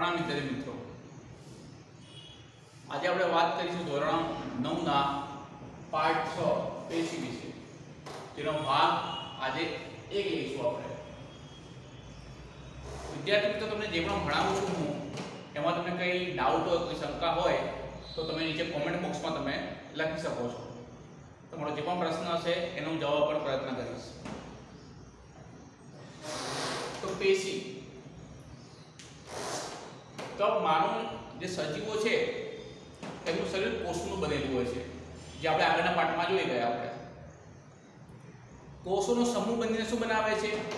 પ્રણામ વિદ્યાર્થી મિત્રો. આજે આપણે વાત કરીશું ધોરણ નવના પાઠ છ, પેશી વિશે. જેનો ભાગ આજે એક લઈશું આપણે. વિદ્યાર્થી મિત્રો, તમને જે પણ ભણાવું છું હું, એમાં તમને કંઈ ડાઉટ હોય, કોઈ શંકા હોય, તો તમે નીચે કોમેન્ટ બોક્સમાં તમે લખી શકો છો. તમારો જે પણ પ્રશ્ન હશે, એનો હું જવાબ પણ પ્રયત્ન કરીશ. તો પેશી. તો માનવ જે સજીવો છે, તેમનું શરીર કોષનું બનેલું હોય છે, જે આપણે આગળના પાઠમાં જોઈ ગયા આપણે. કોષોનો સમૂહ બનીને શું બનાવે છે?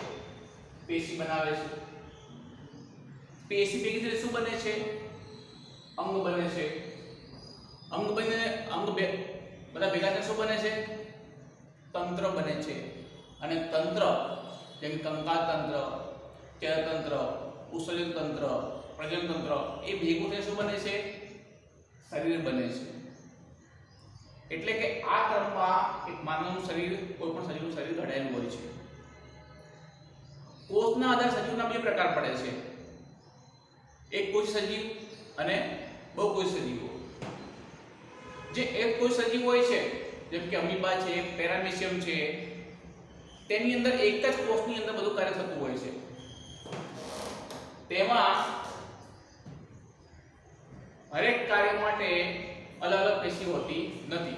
પેશી બનાવે છે. પેશી ભેગી થઈને શું બને છે? અંગ બને છે. અંગ બને, અંગ બે, બધા ભેગા થઈને શું બને છે? તંત્ર બને છે. અને તંત્ર, જેમ કંકાલ તંત્ર ચેરતંત્ર ઉત્સર્જન તંત્ર પ્રજનન તંત્ર એ ભેગું થઈ શું બને છે? શરીર બને છે. એટલે કે આ ક્રમમાં એક માનવનું શરીર કોઈ પણ સજીવનું શરીર ઘડાયેલું હોય છે. કોષના આધારે સજીવના બે પ્રકાર પડે છે. એક કોષ સજીવ અને બહુ કોઈ સજીવો. જે એક કોઈ સજીવ હોય છે, જેમ કે અમીબા છે, પેરામેશિયમ છે, તેની અંદર એક જ કોષની અંદર બધું કાર્ય થતું હોય છે. તેમાં હરેક કાર્ય માટે અલગ અલગ પેશી હોતી નથી.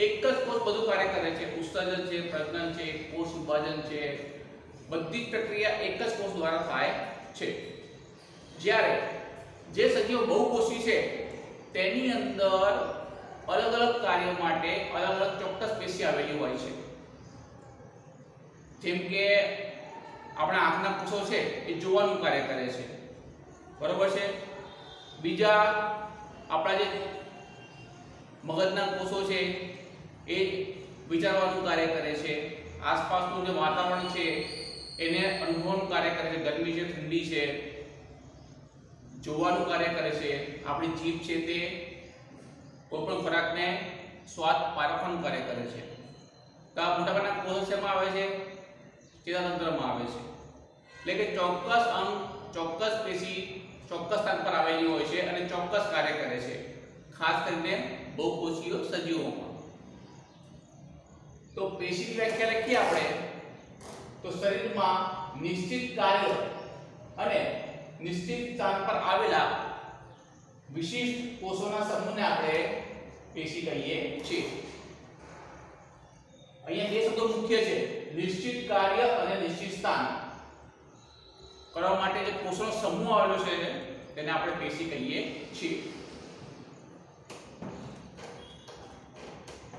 એક જ કોષ બધું કાર્ય કરે છે. ઉત્સર્જન છે, પ્રજનન છે, કોષ વિભાજન છે. બધી જ પ્રક્રિયા એક જ કોષ દ્વારા થાય છે. જ્યારે જે સજીવો બહુકોષી છે, તેની અંદર અલગ અલગ કાર્યો માટે અલગ અલગ ચોક્કસ પેશી આવેલી હોય છે. જેમ કે આપણા આંખના કોષો છે, એ જોવાનું કાર્ય કરે છે. બરોબર છે? બીજા આપણા જે મગજના કોષો છે, એ વિચારવાનું કાર્ય કરે છે. આસપાસનું જે વાતાવરણ છે, એને અનુભવવાનું કાર્ય કરે છે. ગરમી છે, ઠંડી છે, જોવાનું કાર્ય કરે છે. આપણી જીભ છે તે કોઈ પણ ખોરાકને સ્વાદ પારખવાનું કાર્ય કરે છે. તો આ મોટાભાગના કોષો શેમાં આવે છે? ચેતાતંત્રમાં આવે છે. એટલે કે ચોક્કસ અંગ, ચોક્કસ પેશી ચોક્કસ સ્થાન પર આવેલી હોય છે અને ચોક્કસ કાર્ય કરે છે. ખાસ કરીને બહુકોષીય સજીવોમાં. તો પેશીની વ્યાખ્યા લખીએ આપણે. તો શરીરમાં નિશ્ચિત કાર્ય અને નિશ્ચિત સ્થાન પર આવેલા વિશિષ્ટ કોષોના સમૂહને આપણે પેશી કહીએ છીએ. અહીંયા બે શબ્દો મુખ્ય છે. નિશ્ચિત કાર્ય અને નિશ્ચિત સ્થાન. કરવા માટે જે કોષોનો સમૂહ આવેલો છે તેને આપણે પેશી કહીએ છીએ.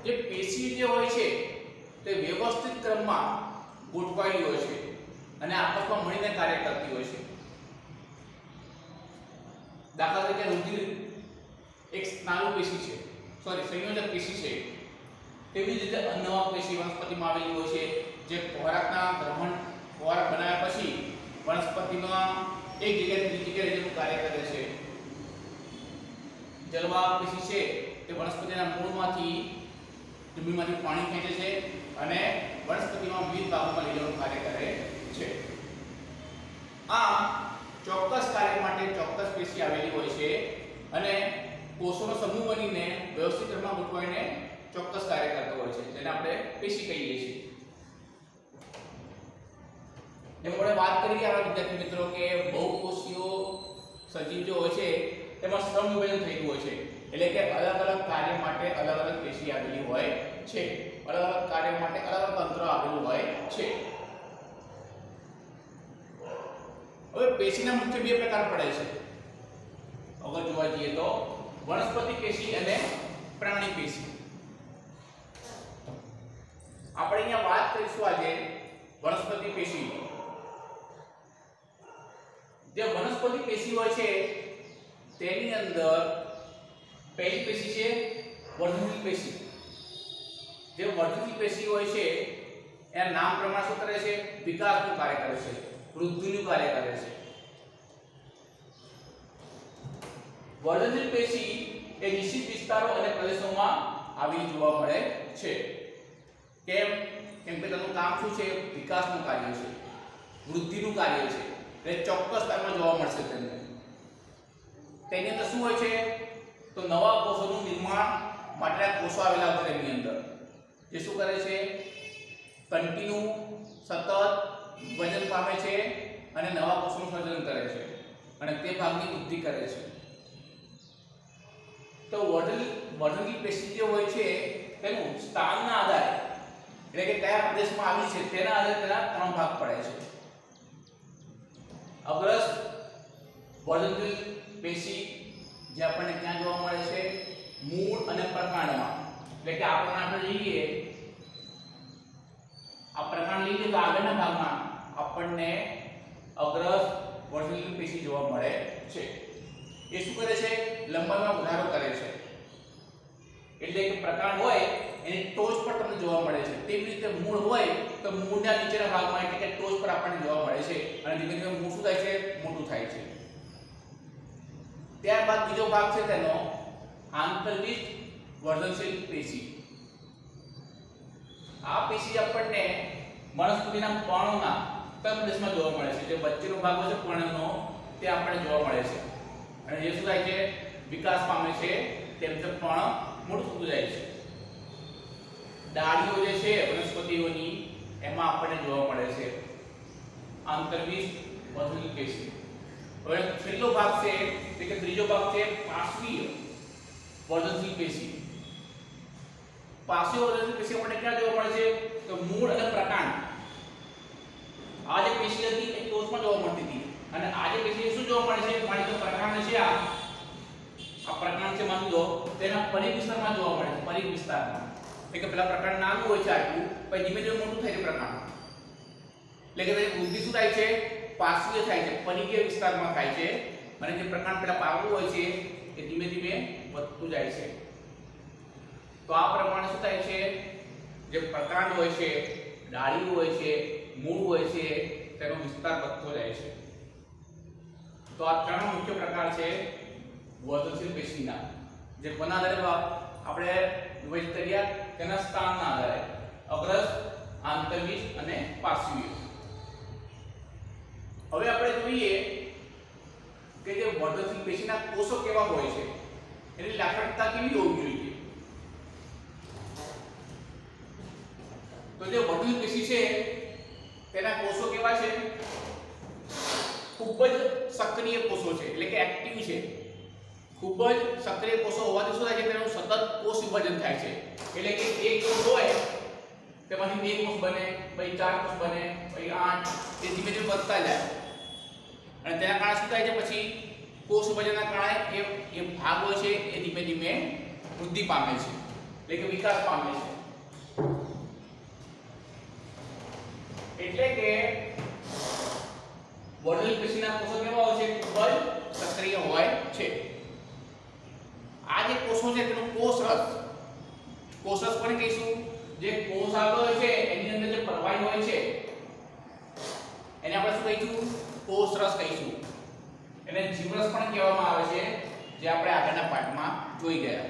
જે પેશી જે હોય છે, તે વ્યવસ્થિત ક્રમમાં ગોઠવાયેલી હોય છે અને આપસમાં મળીને કાર્ય કરતી હોય છે. દાખલા તરીકે રુધિર એક સ્નાયુ પેશી છે. સોરી સંયોજક પેશી છે. તેવી જ રીતે અન્નવાહક પેશી વનસ્પતિમાં આવેલી હોય છે. જે ખોરાકના ગ્રહણ ખોરાક બનાવ્યા પછી વનસ્પતિમાં એક જગ્યાએથી બીજી જગ્યાએ જવાનું કાર્ય કરે છે. જલવાહક પેશી છે તે વનસ્પતિના મૂળમાંથી, જમીનમાંથી પાણી ખેંચે છે અને વનસ્પતિમાં વિવિધ ભાગોમાં લઈ જવાનું કાર્ય કરે છે. આ ચોક્કસ કાર્ય માટે ચોક્કસ પેશી આવેલી હોય છે અને કોષોનો સમૂહ બનીને વ્યવસ્થિત ક્રમમાં ગોઠવાઈને ચોક્કસ કાર્ય કરતો હોય છે, જેને આપણે પેશી કહીએ છીએ. એમ વાત કરી આપણા વિદ્યાર્થી મિત્રો કે બહુકોષીય સજીવ જે હોય છે તેમાં શ્રમ વિભાજન થયેલું હોય છે. એટલે કે અલગ અલગ કાર્ય માટે અલગ અલગ પેશી આવેલી હોય છે. અલગ અલગ કાર્ય માટે અલગ અલગ તંત્ર આવેલું હોય છે. હવે પેશીના મુખ્ય બે પ્રકાર પડે છે. અગર જોવા જઈએ તો વનસ્પતિ પેશી અને પ્રાણી પેશી. આપણે અહીંયા વાત કરીશું આજે વનસ્પતિ પેશી જે વનસ્પતિ પેશી છે, તેની અંદર પહેલી પેશી છે વર્ધનશીલ પેશી. જે વર્ધનશીલ પેશી હોય છે, એના નામ પ્રમાણે શું કરે છે? વિકાસનું કાર્ય કરે છે, વૃદ્ધિનું કાર્ય કરે છે. વર્ધનશીલ પેશી એ નિશ્ચિત વિસ્તારો અને પ્રદેશોમાં આવી જોવા મળે છે. કેમ? કેમ કે તેનું કામ શું છે? વિકાસનું કાર્ય છે, વૃદ્ધિનું કાર્ય છે. એટલે ચોક્કસ તારમાં જોવા મળશે તેમને. તેની અંદર શું હોય છે? તો નવા કોષોનું નિર્માણ માટેના કોષો આવેલા હોય છે તેની અંદર. જે શું કરે છે? કન્ટિન્યુ સતત વજન પામે છે અને નવા કોષોનું સર્જન કરે છે અને તે ભાગની વૃદ્ધિ કરે છે. તો વર્ધન વર્ધનની પેશી જે હોય છે, તેનું સ્થાનના આધારે એટલે કે કયા પ્રદેશમાં આવી છે તેના આધારે તેના ત્રણ ભાગ પડે છે. અગ્રસ્ત વર્ધનશીલ પેશી જે આપણને ક્યાં જોવા મળે છે? મૂળ અને પ્રકાંડમાં. એટલે કે આપણે આપણે લઈએ આ પ્રકાંડ લઈએ તો આગળના ભાગમાં આપણને અગ્રસ્ત વર્ધનશીલ પેશી જોવા મળે છે. એ શું કરે છે? લંબાઈમાં વધારો કરે છે. એટલે કે પ્રકાંડ હોય, એની ટોચ પર તમને જોવા મળે છે. તેવી રીતે મૂળ હોય તો મૂળના નીચેના ભાગમાં એટલે કે ટોચ પર આપણને જોવા મળે છે અને ધીમે ધીમે મૂળ શું થાય છે, મોટું થાય છે. ત્યારબાદ બીજો ભાગ છે તેનો આંતરવિષ્ટ વર્ધનશીલ પેશી. આ પેશી આપણને વનસ્પતિના પર્ણોના તલદેશમાં જોવા મળે છે, જે વચ્ચેનો ભાગ હોય છે પર્ણનો તે આપણને જોવા મળે છે. અને જે શું થાય છે? વિકાસ પામે છે, તેમ તેમ પર્ણ મોટું થતું જાય છે. ડાળીઓ જે છે, વનસ્પતિઓની એમાં આપણને જોવા મળે છે આંતરવિષ્ટ વધુ પેશી હવે છેલ્લો ભાગ છે, એટલે કે ત્રીજો ભાગ છે પાર્શ્વીય વર્ધનશીલ પેશી પાર્શ્વીય વર્ધનશીલ પેશી આપણને ક્યાં જોવા મળે છે? તો મૂળ અને પ્રકાંડ. આ જે પેશી હતી એ ટોચમાં જોવા મળતી હતી. અને આ જે પેશી શું જોવા મળે છે? માની લો પ્રકાંડ છે આ. આ પ્રકાંડ છે, માની લો, તેના પરિવિસ્તારમાં જોવા મળે છે, પરિઘ વિસ્તારમાં. એટલે કે પેલા પ્રકાંડ નાનું હોય છે આટલું, પછી ધીમે ધીમે મોટું થાય છે પ્રકાંડ એટલે કે વૃદ્ધિ શું થાય છે? પાર્શ્વીય થાય છે પરિઘીય વિસ્તારમાં થાય છે. અને જે પ્રકાંડ પેલા પાવડું હોય છે, એ ધીમે ધીમે વધતું જાય છે. તો આ પ્રમાણે શું થાય છે? જે પ્રકાંડ હોય છે ડાળીઓ હોય છે, મૂળ હોય છે, તેનો વિસ્તાર વધતો જાય છે. તો આ ત્રણ મુખ્ય પ્રકાર છે વર્ધનશીલ પેશીના. જે કોના આધારે આપણે વિભાજિત કર્યા તેના સ્થાનના આધારે અગ્રસ આંતરવિષ્ટ અને પાર્શ્વીય. હવે આપણે જોઈએ કે જે વર્ધનશીલ પેશીના કોષો કેવા હોય છે, એની લાક્ષણિકતા કેવી હોવી જોઈએ? તો જે વર્ધનશીલ પેશી છે, તેના કોષો કેવા છે? ખૂબ જ સક્રિય કોષો છે, એટલે કે એક્ટિવ છે. ખૂબ જ સક્રિય કોષો હોવાથી શું થાય છે? તેનું સતત કોષ વિભાજન થાય છે. એટલે કે એક કોષ હોય, તેમાંથી બે કોષ બને, પછી ચાર કોષ બને, પછી આઠ, તે ધીમે ધીમે વધતા જાય. અને તેના કારણે શું થાય છે? પછી કોષ વિભાજનના કારણે એ એ ભાગ હોય છે, એ ધીમે ધીમે વૃદ્ધિ પામે છે. એટલે કે વિકાસ પામે છે. એટલે કે વર્ણિલ પેશીના કોષો કેવા હોય છે? ખૂબ જ સક્રિય હોય છે. આ છે કોષો છે તેનો કોષરસ કોષરસ પણ કહીશું. જે કોષ આવેલો હોય છે, એની અંદર જે પ્રવાહી હોય છે, એને આપણે શું કહીશું? કોષરસ કહીશું. એને જીવરસ પણ કહેવામાં આવે છે, જે આપણે આગળના પાઠમાં જોઈ ગયા.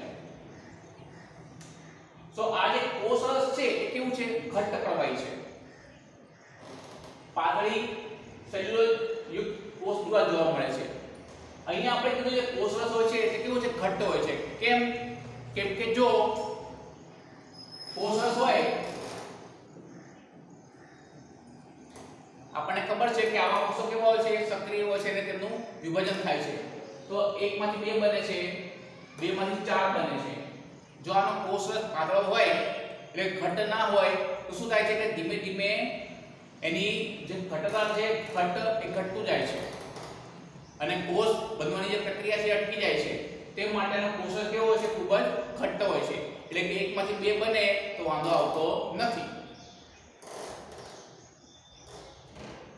તો આ જે કોષરસ છે, એ કેવું છે? ઘટ્ટ પ્રવાહી છે. પાતળી, સેલ્યુલોઝ યુક્ત કોષ દ્વારા જોવા મળે છે. અહીંયા આપણે કીધું જે કોષરસ હોય છે એટલે કેવું છે ઘટ્ટ હોય છે. કેમ? કેમ કે જો કોષરસ હોય, આપણને ખબર છે કે આવા કોષો કેવા હોય છે, સક્રિય હોય છે અને તેમનું વિભાજન થાય છે. તો એકમાંથી બે બને છે, બેમાંથી ચાર બને છે. જો આનો કોષરસ પાતળો હોય, એટલે ઘટ્ટ ના હોય, તો શું થાય છે કે ધીમે ધીમે એની જે ઘટતા છે ઘટ એ ઘટતું જાય છે. અને કોષ બનવાની જે પ્રક્રિયા છે અટકી જાય છે. તે માટેનો કોષ કેવો હોય છે? ખૂબ જ ઘટ્ટ હોય છે. એટલે કે એકમાંથી બે બને તો વાંધો આવતો નથી.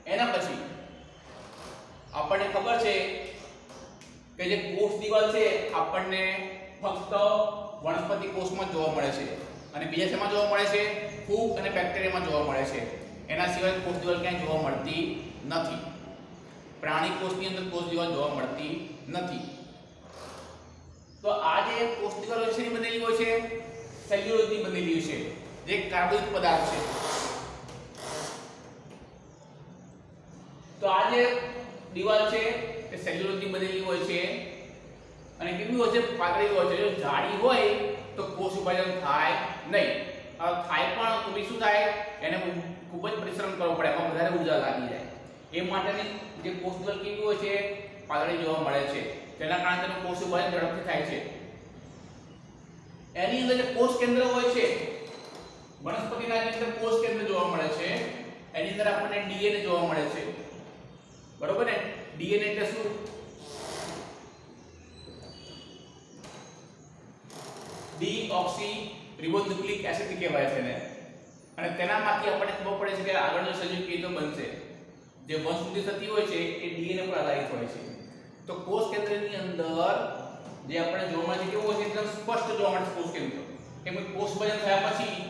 એના પછી આપણને ખબર છે કે જે કોષ દિવાલ છે, આપણને ફક્ત વનસ્પતિ કોષમાં જોવા મળે છે. અને બીજા શેમાં જોવા મળે છે? ફૂગ અને બેક્ટેરિયામાં જોવા મળે છે. એના સિવાય કોષ દિવાલ ક્યાંય જોવા મળતી નથી. પ્રાણી કોષની અંદર કોષ દિવાલ જોવા મળતી નથી. તો આ જે કોષ દિવાલ હોય છે એ બનેલી હોય છે, સેલ્યુલોઝની બનેલી હોય છે, જે કાર્બોદિત પદાર્થ છે. તો આ જે દિવાલ છે, એ સેલ્યુલોઝની બનેલી હોય છે. અને કેવી હોય છે, પાતળી હોય છે. જો જાડી હોય, તો કોષ વિભાજન થાય નહીં. થાય પણ તો શું થાય? એને ખૂબ જ પરિશ્રમ કરવો પડે. એમાં વધારે ઊર્જા લાગી જાય. એ માટેની જે કોષ કેવી હોય છે પાતળી જોવા મળે છે. તેના કારણે તેનું કોષ વિભાજન ઝડપથી થાય છે. એની અંદર જે કોષ કેન્દ્ર હોય છે, વનસ્પતિના અંદર કોષ કેન્દ્ર જોવા મળે છે, એની અંદર આપણને ડીએનએ જોવા મળે છે. બરોબર ને? ડીએનએ એટલે શું? ડીઓક્સી રિબોન્યુક્લિક એસિડ કહેવાય છે ને અને તેનામાંથી આપણને ખબર પડે છે કે આગળનો સંયુક્ત કેન્દ્ર બનશે. જે વંશવૃદ્ધિ થતી હોય છે, એ ડીએનએ પર આધારિત હોય છે. તો કોષ કેન્દ્રની અંદર જે આપણે જોવા મળે કેવું હોય છે એકદમ સ્પષ્ટ જોવા મળે છે કોષ કેન્દ્ર. કેમ કે કોષ વિભાજન થયા પછી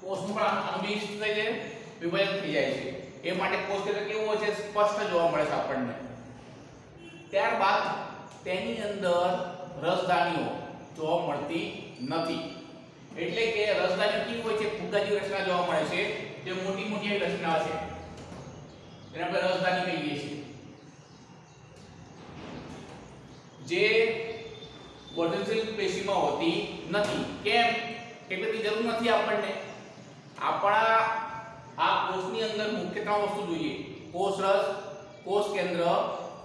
કોષનું પણ અંગી થઈ જાય વિભાજન થઈ જાય છે. એ માટે કોષ કેન્દ્ર કેવું હોય છે? સ્પષ્ટ જોવા મળે છે આપણને. ત્યારબાદ તેની અંદર રસધાનીઓ જોવા મળતી નથી. એટલે કે રસધાની કેવી હોય છે? ફુગ્ગા રચના જોવા મળે છે. જે મોટી મોટી રચના છે. એને આપણે રાજધાની કહીએ છીએ. જે વર્ધનશીલ પેશીમાં હોતી નથી. કેમ? કે તેની જરૂર નથી આપણને. આપણા આ કોષની અંદર મુખ્ય ત્રણ વસ્તુ જોઈએ. કોષ રસ, કોષ કેન્દ્ર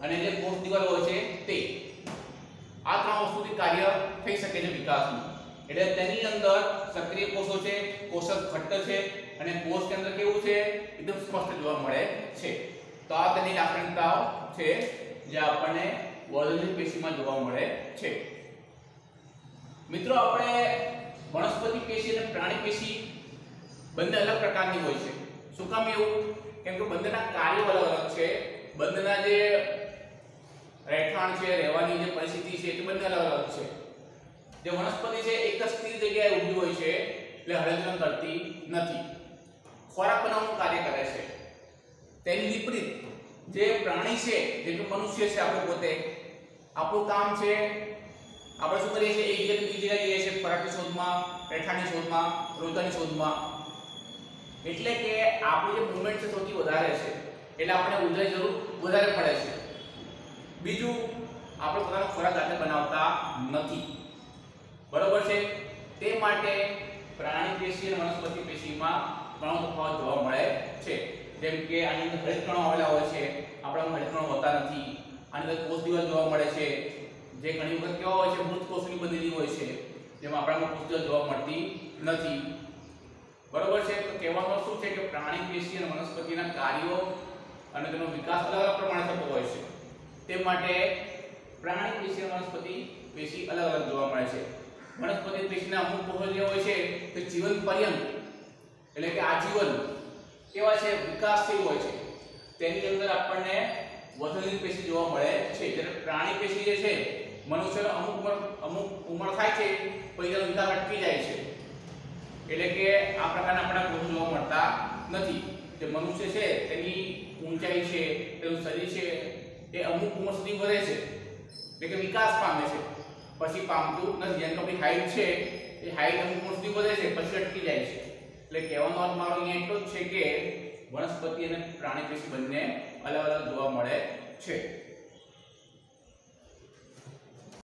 અને જે કોષ દિવાલ હોય છે તે. આ ત્રણ વસ્તુથી કાર્ય થઈ શકે છે વિકાસનું. એટલે તેની અંદર સક્રિય કોષો છે, કોષક ઘટ્ટ છે અને કોષ કેન્દ્ર કેવું છે? એકદમ સ્પષ્ટ જોવા મળે છે. તો આ તેની લાક્ષણિકતાઓ છે જે આપણને વર્ધનશીલ પેશીમાં જોવા મળે છે. મિત્રો, આપણે વનસ્પતિ પેશી અને પ્રાણી પેશી બંને અલગ પ્રકારની હોય છે. શું કામ એવું? કેમ કે બંનેના કાર્યો અલગ અલગ છે. બંનેના જે રહેઠાણ છે, રહેવાની જે પરિસ્થિતિ છે, એ બંને અલગ અલગ છે. જે વનસ્પતિ છે, એક જ સ્થિર જગ્યાએ ઊભી હોય છે, એટલે હલનચલન કરતી નથી. ખોરાક બનાવવાનું કાર્ય કરે છે. તેની વિપરીત, જે પ્રાણી છે, જે કે મનુષ્ય છે આપણે પોતે, આપણું કામ છે, આપણે શું કરીએ છીએ, એક જગ્યાએ બીજી જગ્યાએ જઈએ છીએ, ખોરાકની શોધમાં, પેઠાની શોધમાં રોતાની શોધમાં. એટલે કે આપણી જે મુવમેન્ટ છે સૌથી વધારે છે. એટલે આપણે ઉર્જાની જરૂર વધારે પડે છે. બીજું, આપણે પોતાનો ખોરાક જાતે બનાવતા નથી. બરોબર છે? તે માટે પ્રાણી પેશી અને વનસ્પતિ પેશીમાં ઘણો તફાવત જોવા મળે છે. જેમ કે આની અંદર હરિતકણો આવેલા હોય છે. આપણામાં હરિતકણો હોતા નથી. આની અંદર કોષ દિવાલ જોવા મળે છે. જે ઘણી વખત કેવા હોય છે, મૃત કોષની બનેલી હોય છે. જેમાં આપણામાં કોષ દિવાલ જોવા મળતી નથી. બરોબર છે? તો કહેવાનો શું છે કે પ્રાણી પેશી અને વનસ્પતિના કાર્યો અને તેનો વિકાસ અલગ અલગ પ્રમાણે થતો હોય છે. તે માટે પ્રાણી પેશી અને વનસ્પતિ પેશી અલગ અલગ જોવા મળે છે. વનસ્પતિ પેશીના અમુક જે હોય છે, તે જીવન પર્યંત, એટલે કે આજીવન કેવા છે? વિકાસશીલ હોય છે. તેની અંદર આપણને વર્ધનશીલ પેશી જોવા મળે છે. જ્યારે પ્રાણી પેશી જે છે, મનુષ્યનો અમુક ઉંમર અમુક ઉંમર થાય છે, પછી તેનો વિકાસ અટકી જાય છે. એટલે કે આ પ્રકારના આપણા ગુણ જોવા મળતા નથી. જે મનુષ્ય છે, તેની ઊંચાઈ છે, તેનું શરીર છે, એ અમુક ઉંમર સુધી વધે છે. એટલે કે વિકાસ પામે છે. પછી પામતું નથી. જેમ કે આપણી હાઈટ છે, એ હાઈટ અમુક ઉંમર સુધી વધે છે, પછી અટકી જાય છે. એટલે કહેવાનો અર્થ મારો અહીંયા એટલો જ છે કે વનસ્પતિ અને પ્રાણી પેશી બંને અલગ અલગ જોવા મળે છે.